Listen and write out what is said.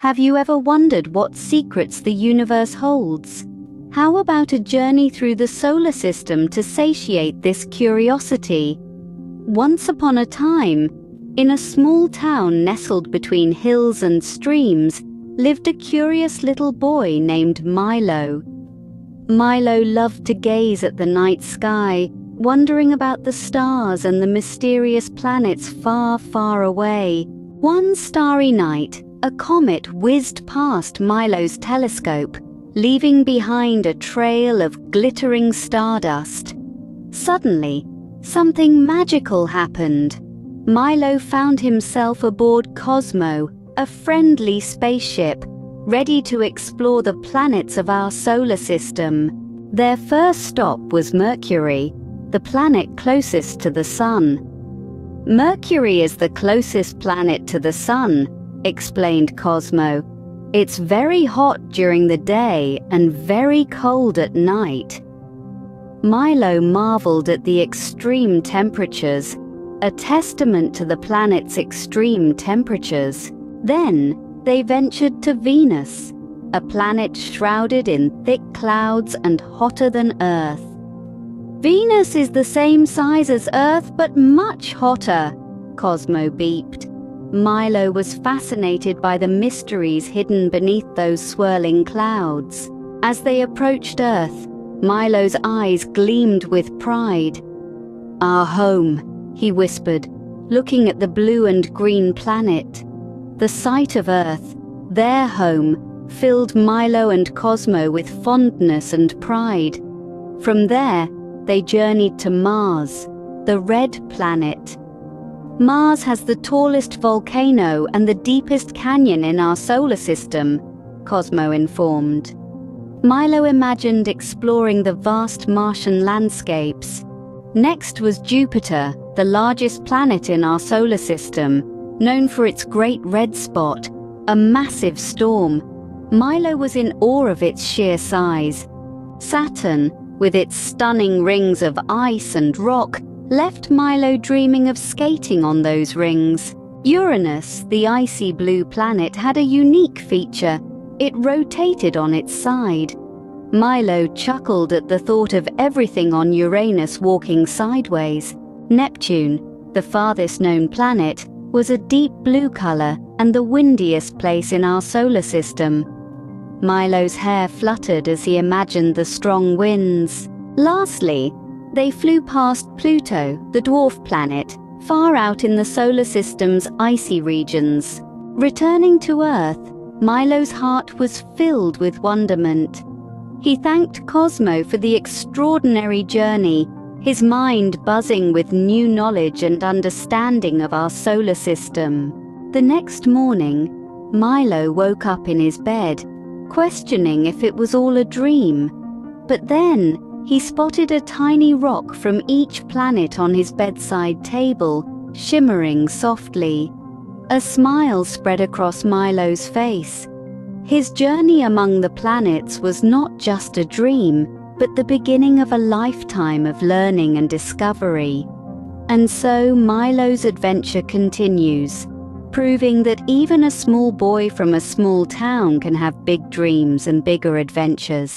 Have you ever wondered what secrets the universe holds? How about a journey through the solar system to satiate this curiosity? Once upon a time, in a small town nestled between hills and streams, lived a curious little boy named Milo. Milo loved to gaze at the night sky, wondering about the stars and the mysterious planets far, far away. One starry night, a comet whizzed past Milo's telescope, leaving behind a trail of glittering stardust. Suddenly, something magical happened. Milo found himself aboard Cosmo, a friendly spaceship, ready to explore the planets of our solar system. Their first stop was Mercury, the planet closest to the Sun. Mercury is the closest planet to the Sun, explained Cosmo. It's very hot during the day and very cold at night. Milo marveled at the extreme temperatures, a testament to the planet's extreme temperatures. Then they ventured to Venus, a planet shrouded in thick clouds and hotter than Earth. Venus is the same size as Earth but much hotter, Cosmo beeped. Milo was fascinated by the mysteries hidden beneath those swirling clouds. As they approached Earth, Milo's eyes gleamed with pride. Our home, he whispered, looking at the blue and green planet. The sight of Earth, their home, filled Milo and Cosmo with fondness and pride. From there, they journeyed to Mars, the red planet. Mars has the tallest volcano and the deepest canyon in our solar system, Cosmo informed. Milo imagined exploring the vast Martian landscapes. Next was Jupiter, the largest planet in our solar system, known for its great red spot, a massive storm. Milo was in awe of its sheer size. Saturn, with its stunning rings of ice and rock, left Milo dreaming of skating on those rings. Uranus, the icy blue planet, had a unique feature. It rotated on its side. Milo chuckled at the thought of everything on Uranus walking sideways. Neptune, the farthest known planet, was a deep blue color and the windiest place in our solar system. Milo's hair fluttered as he imagined the strong winds. Lastly, they flew past Pluto, the dwarf planet, far out in the solar system's icy regions. Returning to Earth, Milo's heart was filled with wonderment. He thanked Cosmo for the extraordinary journey, his mind buzzing with new knowledge and understanding of our solar system. The next morning, Milo woke up in his bed, questioning if it was all a dream. But then, he spotted a tiny rock from each planet on his bedside table, shimmering softly. A smile spread across Milo's face. His journey among the planets was not just a dream, but the beginning of a lifetime of learning and discovery. And so Milo's adventure continues, proving that even a small boy from a small town can have big dreams and bigger adventures.